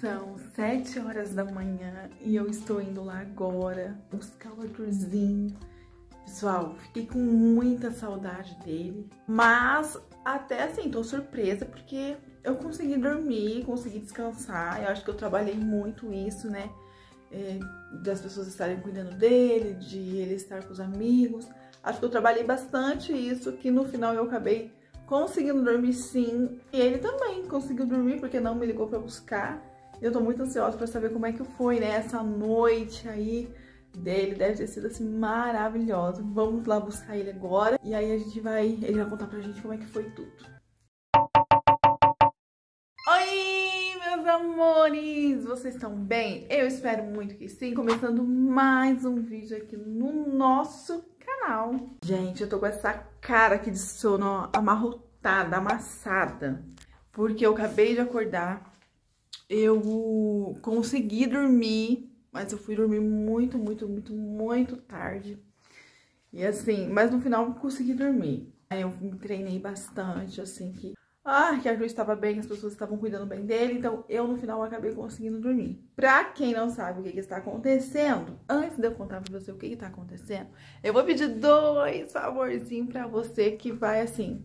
São sete horas da manhã e eu estou indo lá agora buscar o Arthurzinho. Pessoal, fiquei com muita saudade dele, mas até assim, tô surpresa porque eu consegui dormir, consegui descansar. Eu acho que eu trabalhei muito isso, né? É, das pessoas estarem cuidando dele, de ele estar com os amigos. Acho que eu trabalhei bastante isso, que no final eu acabei conseguindo dormir sim. E ele também conseguiu dormir, porque não me ligou pra buscar. Eu tô muito ansiosa pra saber como é que foi, né, essa noite aí dele. Deve ter sido, assim, maravilhosa. Vamos lá buscar ele agora. E aí a gente vai, ele vai contar pra gente como é que foi tudo. Oi, meus amores! Vocês estão bem? Eu espero muito que sim. Começando mais um vídeo aqui no nosso canal. Gente, eu tô com essa cara aqui de sono amarrotada, amassada. Porque eu acabei de acordar. Eu consegui dormir, mas eu fui dormir muito, muito, muito, muito tarde. E assim, mas no final eu consegui dormir. Aí eu me treinei bastante, assim, que ah, que a Ju estava bem, as pessoas estavam cuidando bem dele, então eu no final acabei conseguindo dormir. Pra quem não sabe o que, que está acontecendo, antes de eu contar pra você o que, que tá acontecendo, eu vou pedir dois favorzinhos pra você que vai, assim,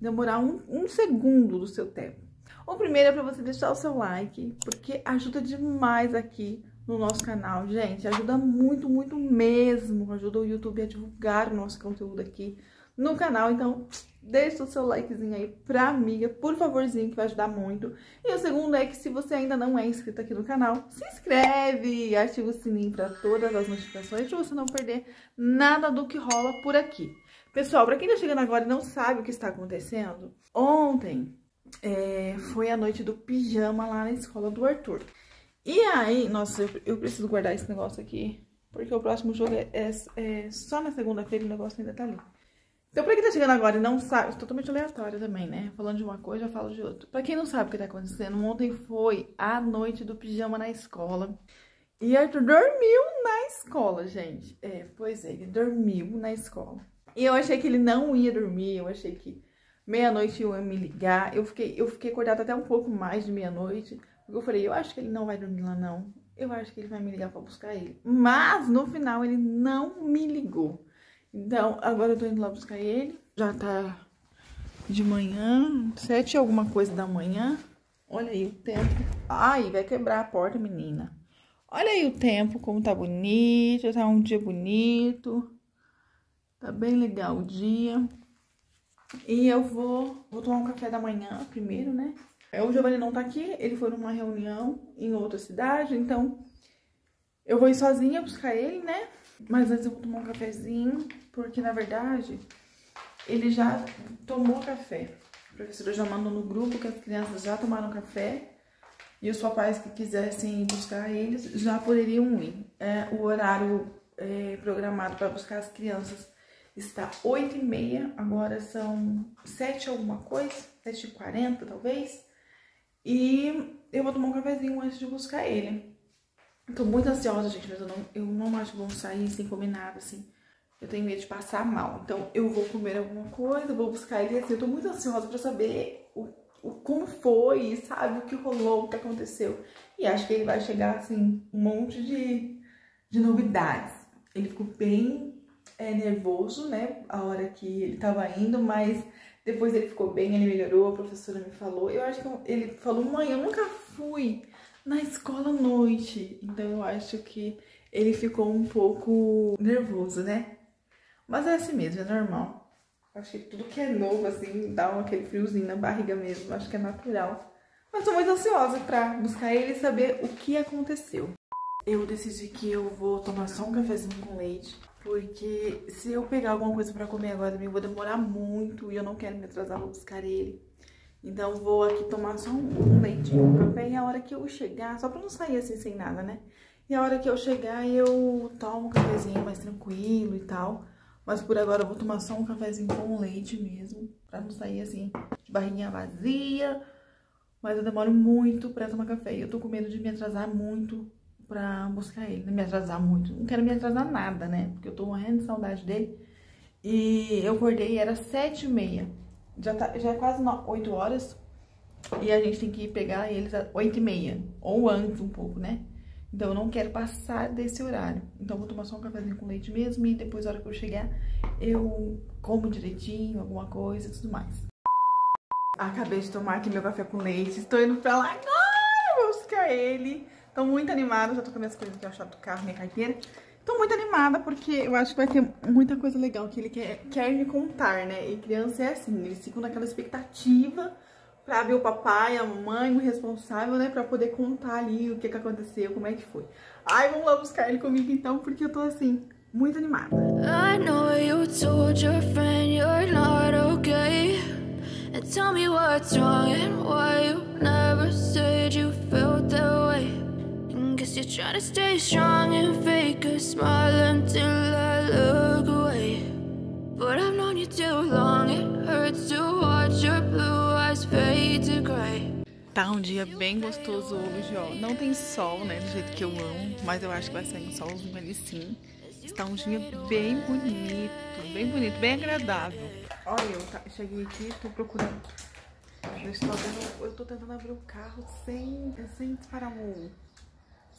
demorar um, um segundo do seu tempo. O primeiro é pra você deixar o seu like, porque ajuda demais aqui no nosso canal, gente. Ajuda muito, muito mesmo. Ajuda o YouTube a divulgar o nosso conteúdo aqui no canal. Então, deixa o seu likezinho aí pra amiga, por favorzinho, que vai ajudar muito. E o segundo é que se você ainda não é inscrito aqui no canal, se inscreve, ativa o sininho pra todas as notificações, pra você não perder nada do que rola por aqui. Pessoal, pra quem tá chegando agora e não sabe o que está acontecendo, ontem é, foi a noite do pijama lá na escola do Arthur. E aí, nossa, eu, eu preciso guardar esse negócio aqui, porque o próximo jogo é, é, é só na segunda-feira, o negócio ainda tá ali. Então, pra quem tá chegando agora e não sabe, totalmente aleatório também, né? Falando de uma coisa, eu falo de outra. Pra quem não sabe o que tá acontecendo, ontem foi a noite do pijama na escola. E Arthur dormiu na escola, gente. É, pois é, ele dormiu na escola. E eu achei que ele não ia dormir, eu achei que meia-noite ia me ligar. Eu fiquei, eu fiquei acordada até um pouco mais de meia-noite. Porque eu falei, eu acho que ele não vai dormir lá, não. Eu acho que ele vai me ligar pra buscar ele. Mas, no final, ele não me ligou. Então, agora eu tô indo lá buscar ele. Já tá de manhã, sete alguma coisa da manhã. Olha aí o tempo. Ai, vai quebrar a porta, menina. Olha aí o tempo, como tá bonito. Tá um dia bonito. Tá bem legal o dia. E eu vou, vou tomar um café da manhã primeiro, né? O Giovanni não tá aqui, ele foi numa reunião em outra cidade, então eu vou ir sozinha buscar ele, né? Mas antes eu vou tomar um cafezinho, porque na verdade ele já tomou café. A professora já mandou no grupo que as crianças já tomaram café e os papais que quisessem buscar eles já poderiam ir. É, o horário é, programado para buscar as crianças está 8 e meia, agora são 7 alguma coisa, 7 e 40 talvez. E eu vou tomar um cafezinho antes de buscar ele. Tô muito ansiosa, gente, mas eu não, eu não acho bom sair sem comer nada, assim. Eu tenho medo de passar mal. Então, eu vou comer alguma coisa, vou buscar ele, assim. Eu tô muito ansiosa pra saber o, o, como foi, sabe? O que rolou, o que aconteceu. E acho que ele vai chegar, assim, um monte de, de novidades. Ele ficou bem é, nervoso, né? A hora que ele tava indo, mas depois ele ficou bem, ele melhorou, a professora me falou. Eu acho que ele falou, mãe, eu nunca fui na escola à noite. Então eu acho que ele ficou um pouco nervoso, né? Mas é assim mesmo, é normal. Acho que tudo que é novo, assim, dá aquele friozinho na barriga mesmo. Acho que é natural. Mas tô muito ansiosa pra buscar ele e saber o que aconteceu. Eu decidi que eu vou tomar só um cafezinho com leite. Porque se eu pegar alguma coisa pra comer agora, eu vou demorar muito e eu não quero me atrasar pra buscar ele. Então vou aqui tomar só um, um leitinho, um café e a hora que eu chegar, só pra não sair assim sem nada, né? E a hora que eu chegar eu tomo um cafezinho mais tranquilo e tal. Mas por agora eu vou tomar só um cafezinho com leite mesmo, pra não sair assim de barriguinha vazia. Mas eu demoro muito pra tomar café eu tô com medo de me atrasar muito pra buscar ele. Não me atrasar muito, não quero me atrasar nada, né? Porque eu tô morrendo de saudade dele. E eu acordei, era sete e meia. Já, tá, já é quase 8 horas. E a gente tem que pegar eles às 8h30, ou antes um pouco, né? Então eu não quero passar desse horário. Então eu vou tomar só um cafezinho com leite mesmo e depois, na hora que eu chegar, eu como direitinho, alguma coisa e tudo mais. Acabei de tomar aqui meu café com leite. Estou indo pra lá agora, vou buscar ele. Tô muito animada, já tô com minhas coisas aqui, a chave do carro, minha carteira. Tô muito animada porque eu acho que vai ter muita coisa legal que ele quer, quer me contar, né? E criança é assim, eles ficam naquela expectativa pra ver o papai, a mãe, o responsável, né? Pra poder contar ali o que que aconteceu, como é que foi. Ai, vamos lá buscar ele comigo então, porque eu tô assim, muito animada. I know you told your friend you're not okay And tell me what's wrong and why you never said you felt that way you're trying to stay strong and fake a smile until I look away But I've known you too long, it hurts to watch your blue Tá um dia bem gostoso hoje, ó. Não tem sol, né, do jeito que eu amo, mas eu acho que vai sair um solzinho ali sim. Está um dia bem bonito, bem bonito, bem agradável. Olha, eu tá, cheguei aqui, tô procurando. Eu estou eu tô tentando abrir o carro sem, sem disparar o...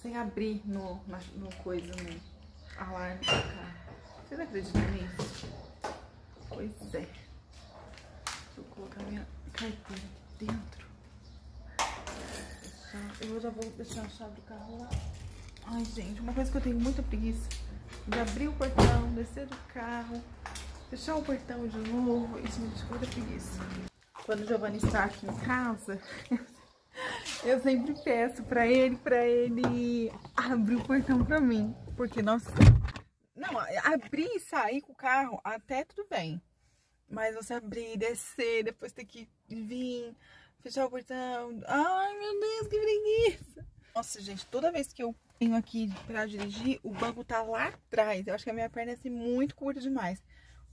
Sem abrir no, no coisa, no alarme do carro. Vocês acreditam nisso? Pois é. Deixa eu colocar minha carteira dentro. Eu já vou deixar a chave do carro lá. Ai, gente, uma coisa que eu tenho muita preguiça de abrir o portão, descer do carro, fechar o portão de novo. Isso me deixa muita preguiça. Quando o Giovanni está aqui em casa, eu sempre peço pra ele, pra ele abrir o portão pra mim. Porque, nossa... Não, abrir e sair com o carro, até tudo bem. Mas você abrir, descer, depois ter que vir, fechar o portão. Ai, meu Deus, que preguiça. Nossa, gente, toda vez que eu venho aqui pra dirigir, o banco tá lá atrás. Eu acho que a minha perna é assim, muito curta demais.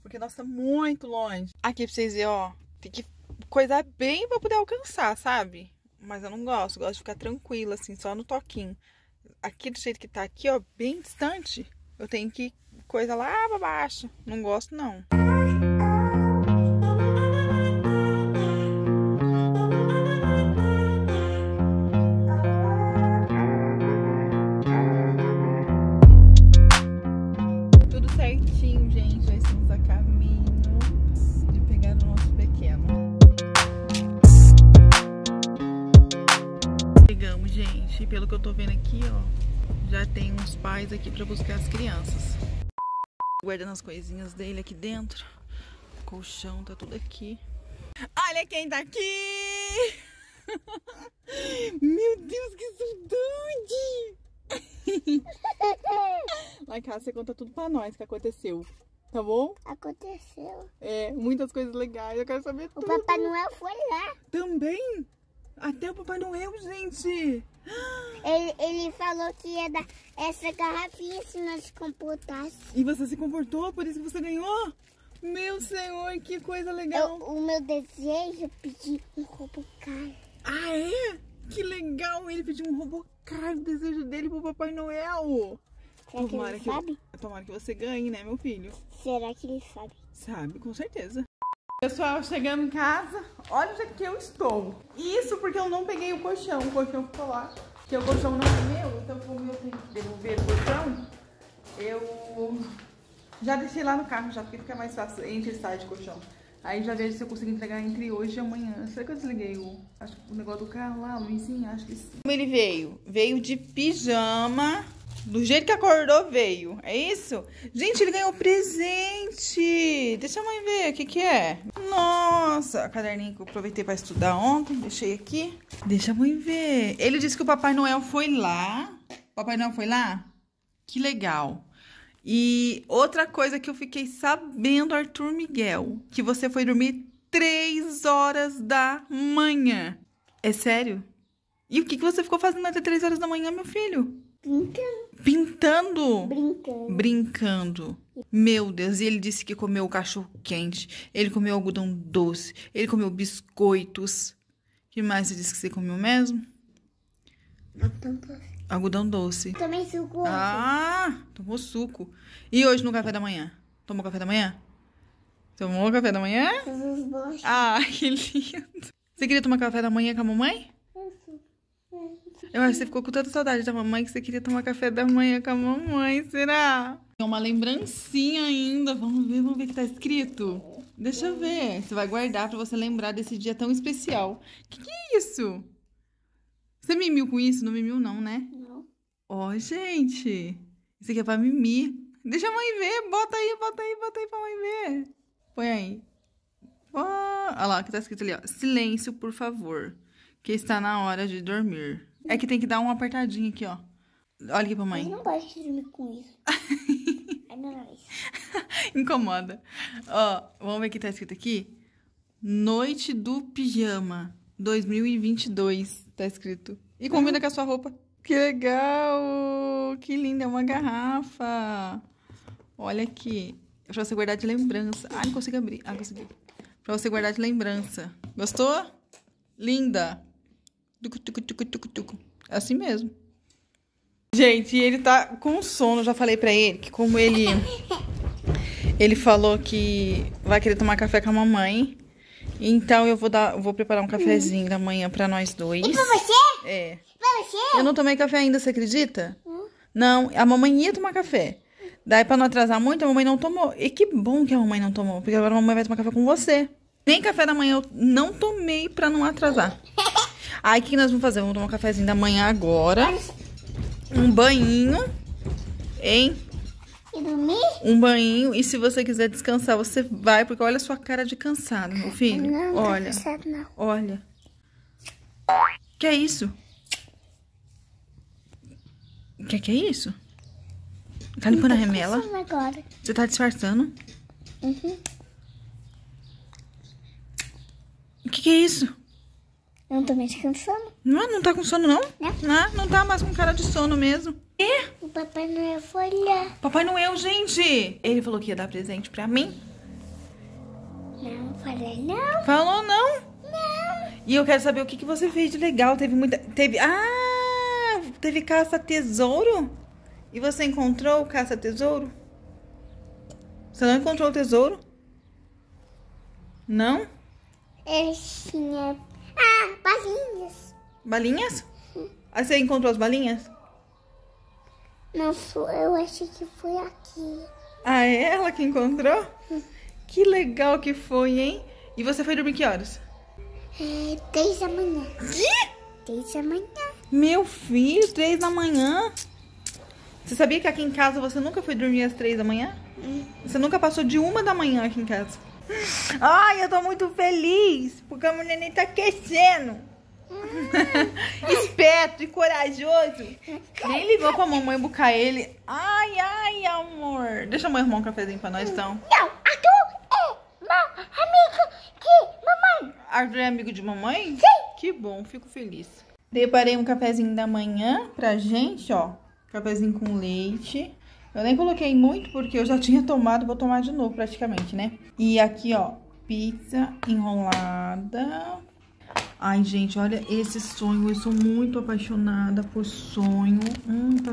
Porque, nossa, muito longe. Aqui pra vocês verem, ó. Tem que coisar bem pra poder alcançar, sabe? Mas eu não gosto. Gosto de ficar tranquila, assim, só no toquinho. Aqui do jeito que tá aqui, ó, bem distante, eu tenho que coisa lá pra baixo. Não gosto, não. Guardando as coisinhas dele aqui dentro. O colchão tá tudo aqui. Olha quem tá aqui! Meu Deus, que saudade! Lá em casa você conta tudo pra nós que aconteceu. Tá bom? Aconteceu. É, muitas coisas legais. Eu quero saber o tudo. O Papai Noel foi lá. Também? Até o Papai Noel, gente! Ele, ele falou que ia dar essa garrafinha se nós se comportasse. E você se comportou? Por isso que você ganhou? Meu senhor, que coisa legal. Eu, o meu desejo é pedir um robocar. Ah, é? Que legal ele pediu um robocar, o desejo dele pro Papai Noel. Será tomara que ele que sabe? tomara que você ganhe, né, meu filho? Será que ele sabe? Sabe, com certeza. Pessoal, chegamos em casa, olha o jeito que eu estou. Isso porque eu não peguei o colchão, o colchão ficou lá. Porque o colchão não é meu, então como eu tenho que devolver o colchão, eu já deixei lá no carro já, porque fica mais fácil entre e de colchão. Aí já vejo se eu consigo entregar entre hoje e amanhã. Será que eu desliguei o, acho, o negócio do carro lá, a luzinha? Acho que sim. Como ele veio? Veio de pijama do jeito que acordou, veio. É isso? Gente, ele ganhou presente. Deixa a mãe ver o que que é. Nossa, caderninho que eu aproveitei para estudar ontem. Deixei aqui. Deixa a mãe ver. Ele disse que o Papai Noel foi lá. Papai Noel foi lá? Que legal. E outra coisa que eu fiquei sabendo, Arthur Miguel, que você foi dormir três horas da manhã. É sério? E o que, que você ficou fazendo até três horas da manhã, meu filho? Pintando. Pintando? Brincando. Brincando. Meu Deus, e ele disse que comeu cachorro quente, ele comeu algodão doce, ele comeu biscoitos. O que mais você disse que você comeu mesmo? Algodão doce. Algodão doce. Também suco. Ah, tomou suco. E hoje no café da manhã? Tomou café da manhã? Tomou café da manhã? Ah, que lindo. Você queria tomar café da manhã com a mamãe? Eu acho que você ficou com tanta saudade da mamãe que você queria tomar café da manhã com a mamãe, será? É uma lembrancinha ainda. Vamos ver, vamos ver o que tá escrito. Deixa eu ver. Você vai guardar pra você lembrar desse dia tão especial. Que que é isso? Você mimiu com isso? Não mimiu não, né? Não. Ó, gente. Isso aqui é pra mimir. Deixa a mãe ver. Bota aí, bota aí, bota aí pra mãe ver. Põe aí. Ó, olha lá, que tá escrito ali, ó. Silêncio, por favor. Que está na hora de dormir. É que tem que dar uma apertadinha aqui, ó. Olha aqui pra Eu mãe. não gosto de dormir com isso. Ai, meu nariz. Incomoda. Ó, vamos ver o que tá escrito aqui. Noite do Pijama 2022, tá escrito. E combina com a sua roupa. Que legal! Que linda, é uma garrafa. Olha aqui. É pra você guardar de lembrança. Ah, não consigo abrir. Ah, consegui. Pra você guardar de lembrança. Gostou? Linda. Tucu, tucu, tucu, tucu, tucu. É assim mesmo. Gente, ele tá com sono. Já falei pra ele que como ele... Ele falou que vai querer tomar café com a mamãe. Então eu vou dar, vou preparar um cafezinho da manhã pra nós dois. E pra você? É. Pra você? Eu não tomei café ainda, você acredita? Não, a mamãe ia tomar café. Daí, pra não atrasar muito, a mamãe não tomou. E que bom que a mamãe não tomou, porque agora a mamãe vai tomar café com você. Nem café da manhã eu não tomei pra não atrasar. Aí, o que nós vamos fazer? Vamos tomar um cafezinho da manhã agora. Um banhinho, hein? E dormir? Um banhinho. E se você quiser descansar, você vai, porque olha a sua cara de cansado, meu filho. Não, olha, tá cansado, não. olha. Que é isso? Que que é isso? Tá limpando a remela? Agora. Você tá disfarçando? Uhum. O que que é isso? Eu não tô me descansando. Não, não tá com sono, não? Não. Não, não tá mais com cara de sono mesmo. E? O Papai Noel foi lá. Papai Noel, gente! Ele falou que ia dar presente pra mim. Não, falei não. Falou não. Não. E eu quero saber o que, que você fez de legal. Teve muita. Teve. Ah! Teve caça-tesouro? E você encontrou o caça-tesouro? Você não encontrou o tesouro? Não? Eu tinha... Ah, balinhas. Balinhas? Aí você encontrou as balinhas? Não, eu achei que foi aqui. Ah, é ela que encontrou? Que legal que foi, hein? E você foi dormir que horas? É, três da manhã. Que? Três da manhã. Meu filho, três da manhã. Você sabia que aqui em casa você nunca foi dormir às três da manhã? Você nunca passou de uma da manhã aqui em casa. Ai, eu tô muito feliz, porque o neném tá aquecendo. Esperto e corajoso. Nem ligou pra mamãe buscar ele. Ai, ai, amor. Deixa a mãe arrumar um cafezinho pra nós, então. Não, Arthur é meu amigo de mamãe. Arthur é amigo de mamãe? Sim. Que bom, fico feliz. Preparei um cafezinho da manhã pra gente, ó. Cafezinho com leite. Eu nem coloquei muito porque eu já tinha tomado, vou tomar de novo praticamente, né? E aqui, ó, pizza enrolada. Ai, gente, olha esse sonho. Eu sou muito apaixonada por sonho. Hum, tá,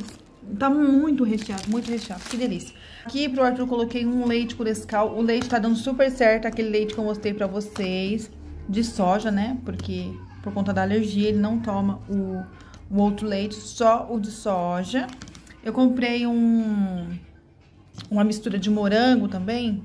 tá muito recheado, muito recheado. Que delícia. Aqui pro Arthur eu coloquei um leite com Nescau. O leite tá dando super certo, aquele leite que eu mostrei pra vocês. De soja, né? Porque por conta da alergia ele não toma o, o outro leite, só o de soja. Eu comprei um uma mistura de morango também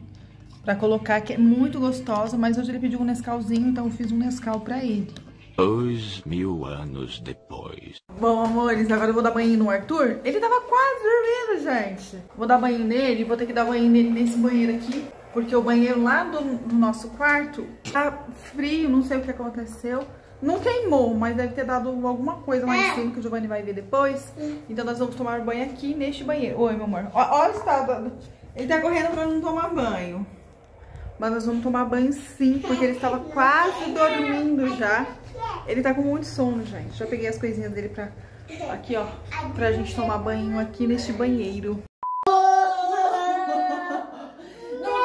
pra colocar, que é muito gostosa, mas hoje ele pediu um Nescauzinho, então eu fiz um Nescau pra ele. Dois mil anos depois. Bom, amores, agora eu vou dar banho no Arthur. Ele tava quase dormindo, gente. Vou dar banho nele, vou ter que dar banho nele nesse banheiro aqui. Porque o banheiro lá do, do nosso quarto tá frio, não sei o que aconteceu. Não queimou, mas deve ter dado alguma coisa lá em cima que o Giovanni vai ver depois. Então nós vamos tomar banho aqui neste banheiro. Oi, meu amor. Olha o estado. Ele tá correndo pra não tomar banho. Mas nós vamos tomar banho sim, porque ele estava quase dormindo já. Ele tá com muito sono, gente. Já peguei as coisinhas dele pra... Aqui, ó. Pra gente tomar banho aqui neste banheiro. Não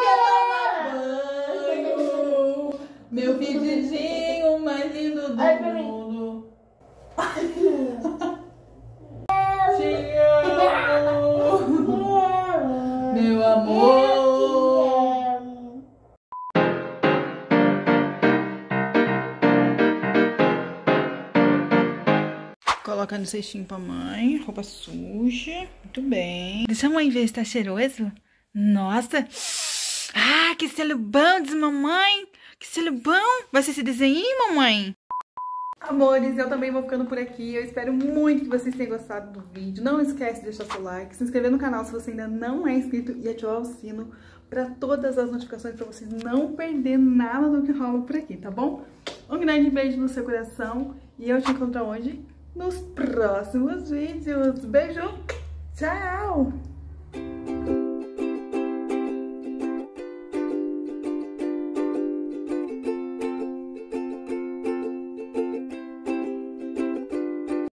quer tomar banho. Meu pedidinho Ai, mundo. Te amo. Meu amor. Coloca no cestinho pra mãe, roupa suja. Muito bem. Deixa a mãe ver se tá cheiroso. Nossa! Ah, que selo bom, diz mamãe. Que selo bom. Vai ser esse desenho, mamãe? Amores, eu também vou ficando por aqui. Eu espero muito que vocês tenham gostado do vídeo. Não esquece de deixar seu like, se inscrever no canal se você ainda não é inscrito e ativar o sino para todas as notificações para você não perder nada do que rola por aqui, tá bom? Um grande beijo no seu coração e eu te encontro hoje nos próximos vídeos. Beijo, tchau!